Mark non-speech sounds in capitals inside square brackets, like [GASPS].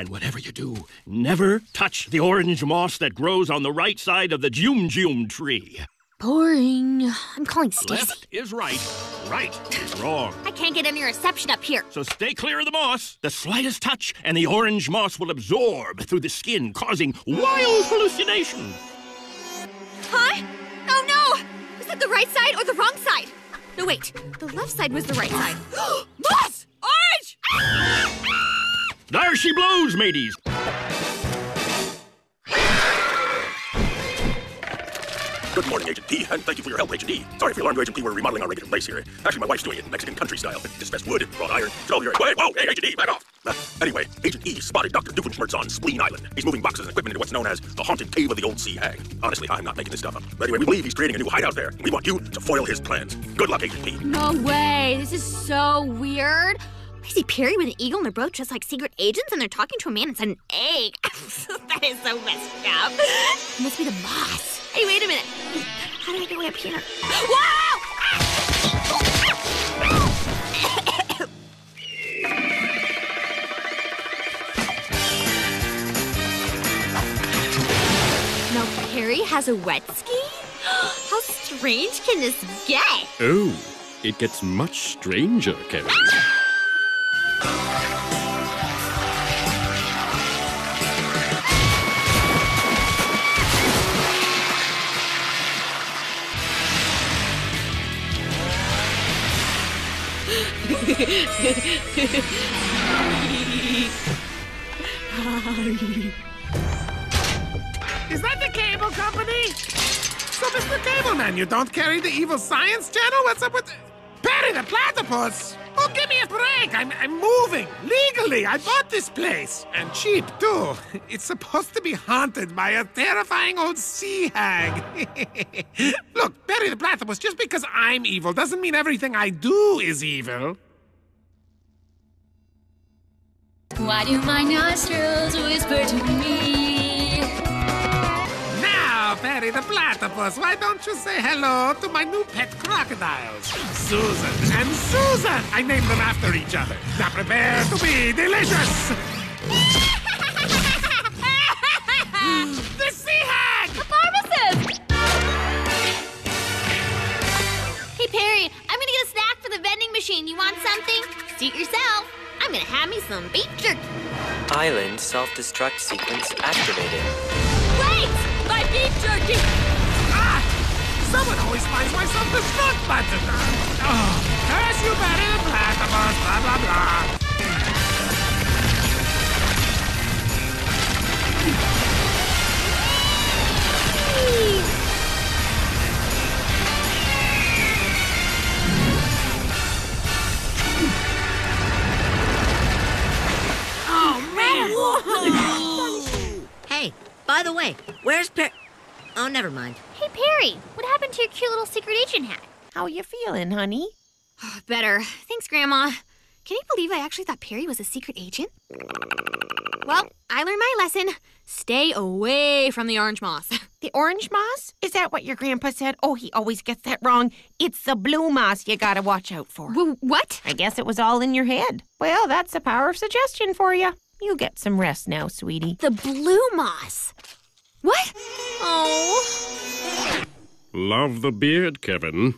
And whatever you do, never touch the orange moss that grows on the right side of the Jum Jum tree. Boring. I'm calling Stacy. Left is right, right is wrong. I can't get any reception up here. So stay clear of the moss. The slightest touch, and the orange moss will absorb through the skin, causing wild hallucinations. Huh? Oh no! Is that the right side or the wrong side? No, wait. The left side was the right side. [GASPS] Moss! Orange! Ah! There she blows, mateys. Good morning, Agent P, and thank you for your help, Agent E. Sorry for your alarm, Agent P. We're remodeling our regular base here. Actually, my wife's doing it in Mexican country style. Distressed wood, wrought iron, it's all here. Wait, whoa, hey, Agent E, back off. Uh, anyway, Agent E spotted Dr. Doofenshmirtz on Spleen Island. He's moving boxes and equipment into what's known as the haunted cave of the old sea hag. Honestly, I'm not making this stuff up. But anyway, we believe he's creating a new hideout there, and we want you to foil his plans. Good luck, Agent P. No way. This is so weird. I see Perry with an eagle and they're both just like secret agents and they're talking to a man inside an egg. [LAUGHS] that is so messed up. It must be the boss. Hey, wait a minute. How do I get way up here? Whoa! [COUGHS] now Perry has a jet ski? [GASPS] How strange can this get? Oh, it gets much stranger, Kevin. [LAUGHS] Is that the cable company? So, Mr. Cableman, you don't carry the evil science channel? What's up with the... The platypus? Oh, give me a break. I'm, I'm moving. Legally, I bought this place. And cheap, too. [LAUGHS] It's supposed to be haunted by a terrifying old sea hag. [LAUGHS] Look, Perry the platypus, just because I'm evil doesn't mean everything I do is evil. Why do my nostrils whisper to me? Now, the platypus, why don't you say hello to my new pet crocodiles? Susan and Susan! I named them after each other. Now prepare to be delicious! [LAUGHS] the sea hag! Pharmacist! Hey, Perry, I'm gonna get a snack for the vending machine. You want something? Suit yourself. I'm gonna have me some beef jerky. Island self-destruct sequence activated. My beef jerky! Ah! Someone always finds my self-destruct button! Oh, by the way, where's Per? Oh, never mind. Hey, Perry, what happened to your cute little secret agent hat? How are you feeling, honey? Oh, better. Thanks, Grandma. Can you believe I actually thought Perry was a secret agent? Well, I learned my lesson. Stay away from the orange moss. [LAUGHS] The orange moss? Is that what your grandpa said? Oh, he always gets that wrong. It's the blue moss you gotta watch out for. W- what? I guess it was all in your head. Well, that's the power of suggestion for you. You get some rest now, sweetie. The blue moss. What? Oh. Love the beard, Kevin.